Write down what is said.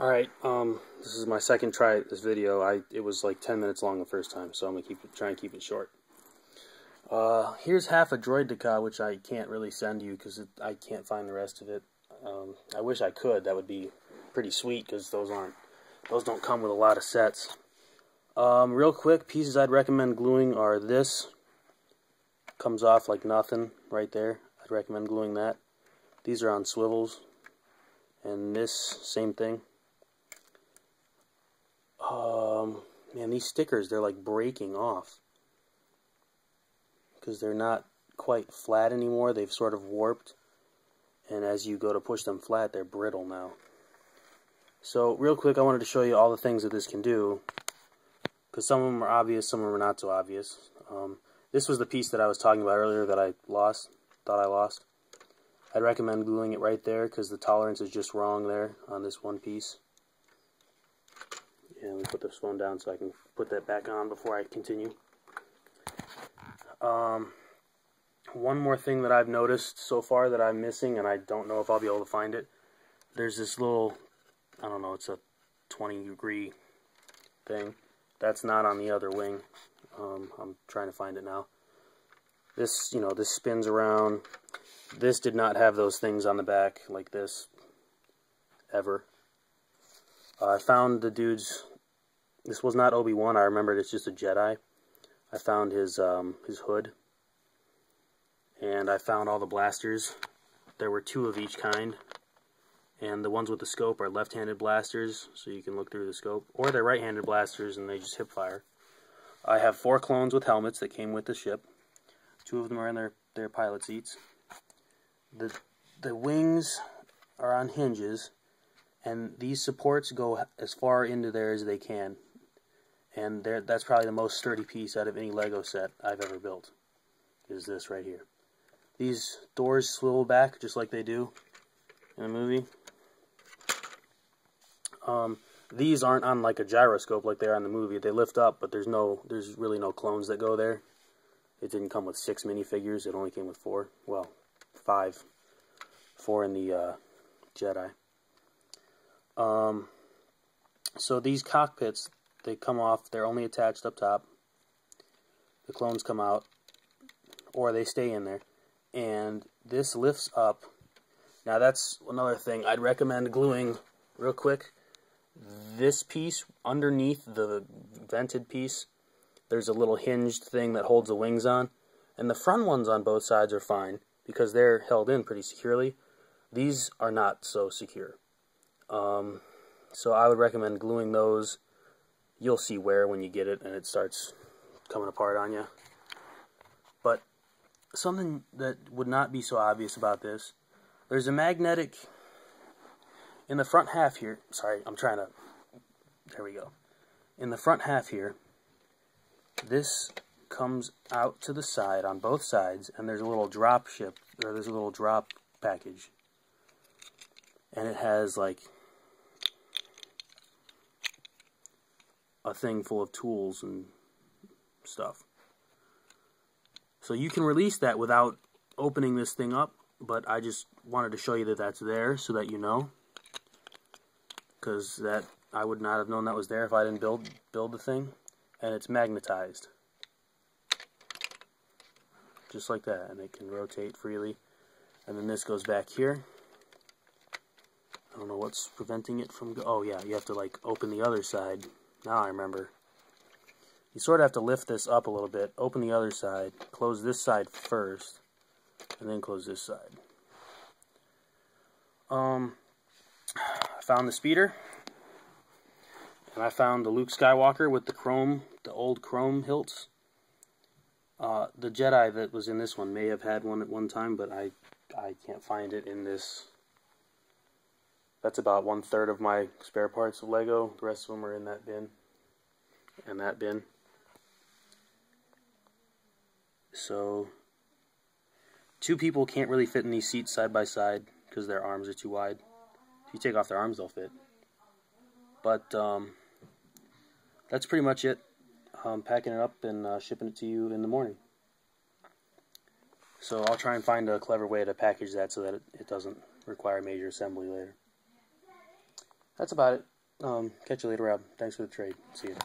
Alright, um, this is my second try at this video. I It was like 10 minutes long the first time, so I'm to keep try and keep it short. Uh, here's half a Droideka, which I can't really send you because I can't find the rest of it. Um, I wish I could. That would be pretty sweet because those aren't, those don't come with a lot of sets. Um, real quick, pieces I'd recommend gluing are this. Comes off like nothing right there. I'd recommend gluing that. These are on swivels. And this, same thing. Um, man, these stickers, they're like breaking off. Because they're not quite flat anymore. They've sort of warped. And as you go to push them flat, they're brittle now. So, real quick, I wanted to show you all the things that this can do. Because some of them are obvious, some of them are not so obvious. Um, this was the piece that I was talking about earlier that I lost, thought I lost. I'd recommend gluing it right there because the tolerance is just wrong there on this one piece. And me put this phone down so I can put that back on before I continue. Um, one more thing that I've noticed so far that I'm missing, and I don't know if I'll be able to find it. There's this little, I don't know, it's a 20 degree thing. That's not on the other wing. Um, I'm trying to find it now. This, you know, this spins around. This did not have those things on the back like this, ever. Uh, I found the dude's this was not Obi-Wan. I remembered it's just a Jedi. I found his um, his hood. And I found all the blasters. There were two of each kind. And the ones with the scope are left-handed blasters, so you can look through the scope. Or they're right-handed blasters, and they just hip fire. I have four clones with helmets that came with the ship. Two of them are in their, their pilot seats. The, the wings are on hinges, and these supports go as far into there as they can and that's probably the most sturdy piece out of any Lego set I've ever built, is this right here. These doors swivel back just like they do in the movie. Um, these aren't on like a gyroscope like they are in the movie. They lift up, but there's no, there's really no clones that go there. It didn't come with six minifigures. It only came with four. Well, five. Four in the uh, Jedi. Um, so these cockpits, they come off, they're only attached up top. The clones come out, or they stay in there. And this lifts up. Now that's another thing. I'd recommend gluing, real quick, this piece underneath the vented piece. There's a little hinged thing that holds the wings on. And the front ones on both sides are fine, because they're held in pretty securely. These are not so secure. Um, so I would recommend gluing those you'll see where when you get it and it starts coming apart on you. But something that would not be so obvious about this, there's a magnetic in the front half here. Sorry, I'm trying to. There we go. In the front half here, this comes out to the side on both sides, and there's a little drop ship, or there's a little drop package. And it has like a thing full of tools and stuff. So you can release that without opening this thing up, but I just wanted to show you that that's there so that you know. Because that I would not have known that was there if I didn't build build the thing. And it's magnetized. Just like that. And it can rotate freely. And then this goes back here. I don't know what's preventing it from... oh, yeah, you have to, like, open the other side now I remember. You sort of have to lift this up a little bit, open the other side, close this side first, and then close this side. Um, I found the speeder, and I found the Luke Skywalker with the chrome, the old chrome hilts. Uh, the Jedi that was in this one may have had one at one time, but I, I can't find it in this that's about one third of my spare parts of Lego. The rest of them are in that bin. And that bin. So, two people can't really fit in these seats side by side because their arms are too wide. If you take off their arms, they'll fit. But, um, that's pretty much it. I'm packing it up and uh, shipping it to you in the morning. So I'll try and find a clever way to package that so that it, it doesn't require major assembly later. that's about it. Um, catch you later, Rob. Thanks for the trade. See you.